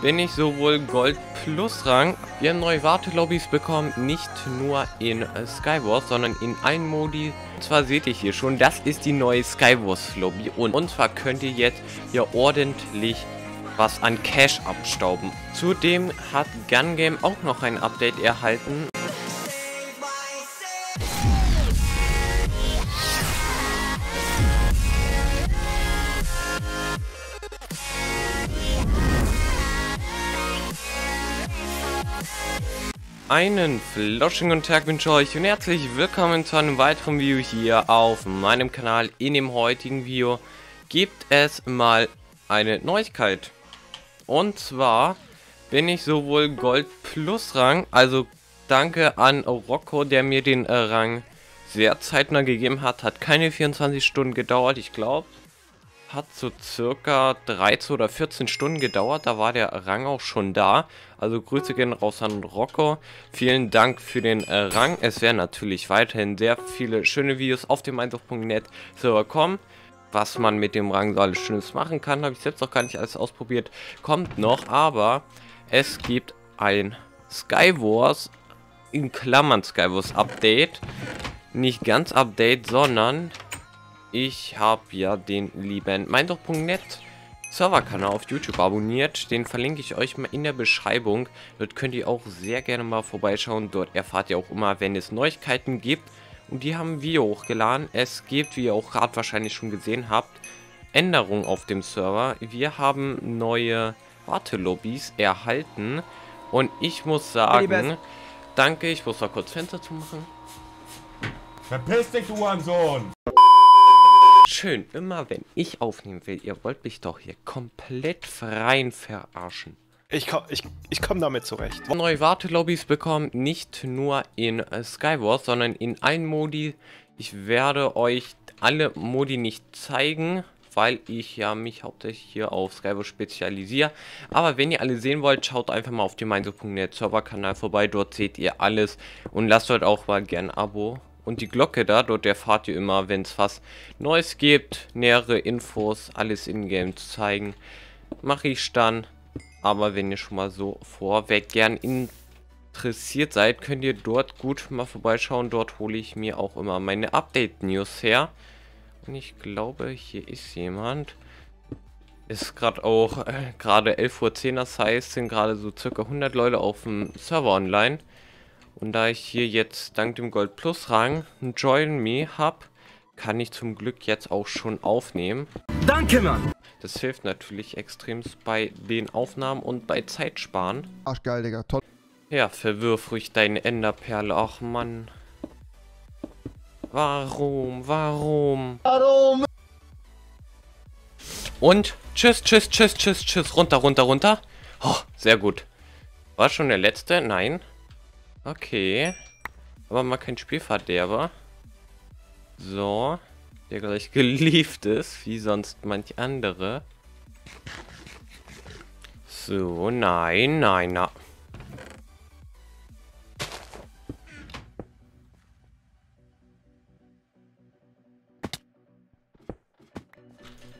bin ich sowohl Gold Plus Rang. Wir haben neue Wartelobbys bekommen, nicht nur in äh, Skywars, sondern in allen Modi. Und zwar seht ihr hier schon, das ist die neue Skywars Lobby. Und, und zwar könnt ihr jetzt hier ordentlich was an Cash abstauben. Zudem hat Gun Game auch noch ein Update erhalten. Einen floschigen Tag wünsche ich euch und herzlich willkommen zu einem weiteren Video hier auf meinem Kanal. In dem heutigen Video gibt es mal eine Neuigkeit. Und zwar bin ich sowohl Gold Plus Rang, also danke an Rocco, der mir den äh, Rang sehr zeitnah gegeben hat. Hat keine 24 Stunden gedauert, ich glaube hat so circa 13 oder 14 Stunden gedauert. Da war der Rang auch schon da. Also Grüße gehen raus an Rocco. Vielen Dank für den äh, Rang. Es werden natürlich weiterhin sehr viele schöne Videos auf dem Einsatzpunkt.net Server kommen. Was man mit dem Rang so alles Schönes machen kann, habe ich selbst auch gar nicht alles ausprobiert. Kommt noch, aber es gibt ein Skywars, in Klammern Skywars Update. Nicht ganz Update, sondern ich habe ja den lieben Meindoch.net Serverkanal auf YouTube abonniert. Den verlinke ich euch mal in der Beschreibung. Dort könnt ihr auch sehr gerne mal vorbeischauen. Dort erfahrt ihr auch immer, wenn es Neuigkeiten gibt. Und die haben wir hochgeladen. Es gibt, wie ihr auch gerade wahrscheinlich schon gesehen habt, Änderungen auf dem Server. Wir haben neue Wartelobbys erhalten. Und ich muss sagen, danke, ich muss mal kurz Fenster zu machen. Verpiss dich, du Sohn! Schön, immer wenn ich aufnehmen will, ihr wollt mich doch hier komplett freien verarschen. Ich komme ich, ich komm damit zurecht. Neue Wartelobbys bekommen, nicht nur in äh, Skywars, sondern in allen Modi. Ich werde euch alle Modi nicht zeigen, weil ich ja mich hauptsächlich hier auf Skywars spezialisiere. Aber wenn ihr alle sehen wollt, schaut einfach mal auf dem Serverkanal vorbei. Dort seht ihr alles und lasst dort auch mal gern ein Abo und die Glocke da, dort erfahrt ihr immer, wenn es was Neues gibt, nähere Infos, alles in-game zu zeigen, mache ich dann. Aber wenn ihr schon mal so vorweg gern interessiert seid, könnt ihr dort gut mal vorbeischauen. Dort hole ich mir auch immer meine Update-News her. Und ich glaube, hier ist jemand. Ist gerade auch äh, gerade 11.10 Uhr, das heißt, sind gerade so circa 100 Leute auf dem Server online. Und da ich hier jetzt dank dem Gold Plus Rang ein Join Me habe, kann ich zum Glück jetzt auch schon aufnehmen. Danke, Mann! Das hilft natürlich extrem bei den Aufnahmen und bei Zeitsparen. Arschgeil, Digga. Toll. Ja, verwirf ruhig deine Enderperle. Ach, Mann. Warum? Warum? Warum? Und tschüss, tschüss, tschüss, tschüss, tschüss. Runter, runter, runter. Oh, sehr gut. War schon der letzte? Nein. Okay. Aber mal kein Spielverderber. So. Der gleich geliebt ist, wie sonst manch andere. So, nein, nein, na.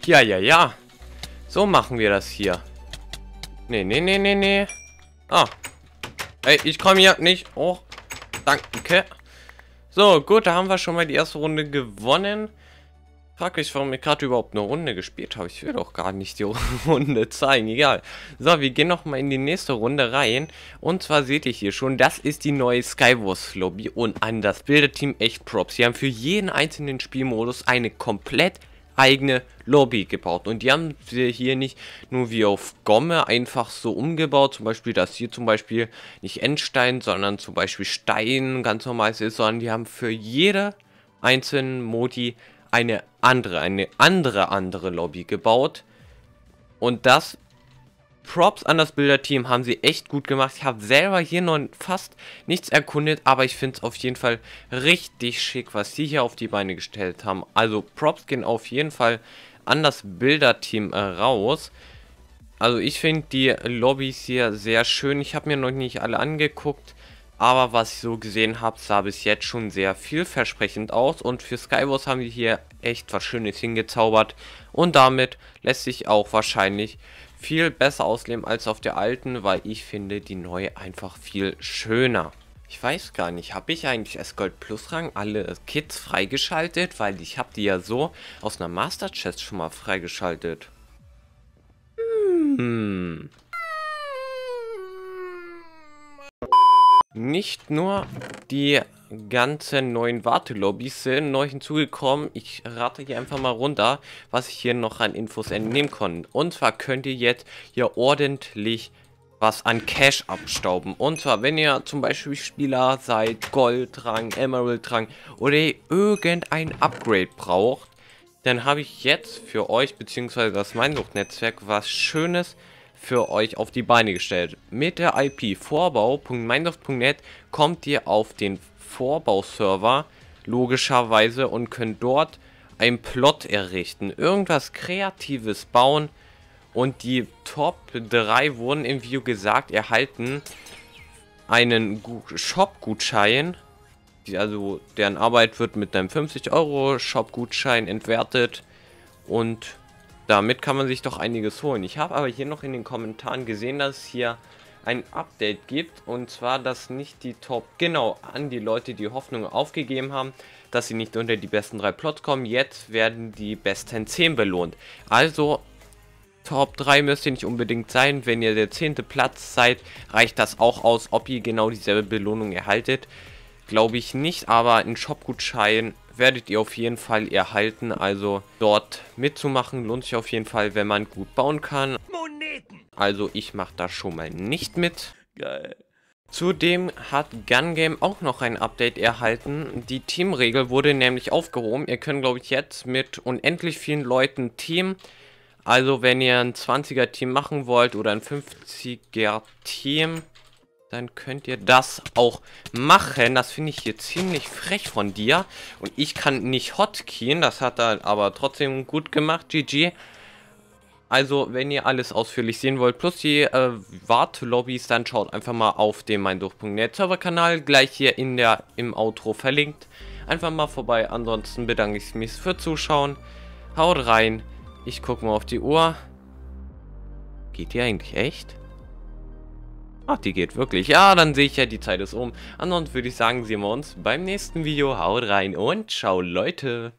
Ja, ja, ja. So machen wir das hier. Nee, nee, nee, nee, nee. Ah, Ey, ich komme hier nicht hoch. Danke. So, gut, da haben wir schon mal die erste Runde gewonnen. Frag mich, warum ich gerade überhaupt eine Runde gespielt habe. Ich will doch gar nicht die Runde zeigen. Egal. So, wir gehen nochmal in die nächste Runde rein. Und zwar seht ihr hier schon, das ist die neue Skywars Lobby. Und an das Bilderteam echt Props. Sie haben für jeden einzelnen Spielmodus eine komplett eigene Lobby gebaut. Und die haben wir hier nicht nur wie auf Gomme einfach so umgebaut. Zum Beispiel, dass hier zum Beispiel nicht Endstein, sondern zum Beispiel Stein ganz normal ist, sondern die haben für jede einzelne Modi eine andere, eine andere, andere Lobby gebaut. Und das Props an das Bilderteam, haben sie echt gut gemacht. Ich habe selber hier noch fast nichts erkundet, aber ich finde es auf jeden Fall richtig schick, was sie hier auf die Beine gestellt haben. Also Props gehen auf jeden Fall an das Bilderteam äh, raus. Also ich finde die Lobbys hier sehr schön. Ich habe mir noch nicht alle angeguckt. Aber was ich so gesehen habe, sah bis jetzt schon sehr vielversprechend aus. Und für Skywars haben wir hier echt was Schönes hingezaubert. Und damit lässt sich auch wahrscheinlich viel besser ausleben als auf der alten, weil ich finde die neue einfach viel schöner. Ich weiß gar nicht, habe ich eigentlich als Gold Plus Rang alle Kits freigeschaltet? Weil ich habe die ja so aus einer Master Chest schon mal freigeschaltet. Hm. Nicht nur die ganzen neuen Wartelobbys sind neu hinzugekommen. Ich rate hier einfach mal runter, was ich hier noch an Infos entnehmen konnte. Und zwar könnt ihr jetzt hier ordentlich was an Cash abstauben. Und zwar, wenn ihr zum Beispiel Spieler seid, Goldrang, Emerald-Rang oder irgendein Upgrade braucht, dann habe ich jetzt für euch, beziehungsweise das Meinsucht-Netzwerk, was Schönes für euch auf die Beine gestellt. Mit der IP vorbau.minecraft.net kommt ihr auf den Vorbauserver logischerweise und könnt dort einen Plot errichten. Irgendwas Kreatives bauen und die Top 3 wurden im Video gesagt, erhalten einen Shop-Gutschein. Also deren Arbeit wird mit einem 50 Euro Shop-Gutschein entwertet und damit kann man sich doch einiges holen. Ich habe aber hier noch in den Kommentaren gesehen, dass es hier ein Update gibt. Und zwar, dass nicht die Top, genau, an die Leute, die Hoffnung aufgegeben haben, dass sie nicht unter die besten drei Plots kommen. Jetzt werden die besten 10 belohnt. Also, Top 3 müsst ihr nicht unbedingt sein. Wenn ihr der 10. Platz seid, reicht das auch aus, ob ihr genau dieselbe Belohnung erhaltet. Glaube ich nicht, aber ein Shop-Gutschein werdet ihr auf jeden Fall erhalten. Also dort mitzumachen lohnt sich auf jeden Fall, wenn man gut bauen kann. Moneten. Also ich mache da schon mal nicht mit. Geil. Zudem hat Gun Game auch noch ein Update erhalten. Die Teamregel wurde nämlich aufgehoben. Ihr könnt, glaube ich, jetzt mit unendlich vielen Leuten Team. Also wenn ihr ein 20er Team machen wollt oder ein 50er Team, dann könnt ihr das auch machen. Das finde ich hier ziemlich frech von dir. Und ich kann nicht hotkeyen, das hat er aber trotzdem gut gemacht, GG. Also, wenn ihr alles ausführlich sehen wollt, plus die äh, Wartelobbys, dann schaut einfach mal auf dem meinduch.net Serverkanal, gleich hier in der im Outro verlinkt. Einfach mal vorbei, ansonsten bedanke ich mich für Zuschauen. Haut rein, ich gucke mal auf die Uhr. Geht die eigentlich echt? Ach, die geht wirklich. Ja, dann sehe ich ja, die Zeit ist um. Ansonsten würde ich sagen, sehen wir uns beim nächsten Video. Haut rein und ciao, Leute.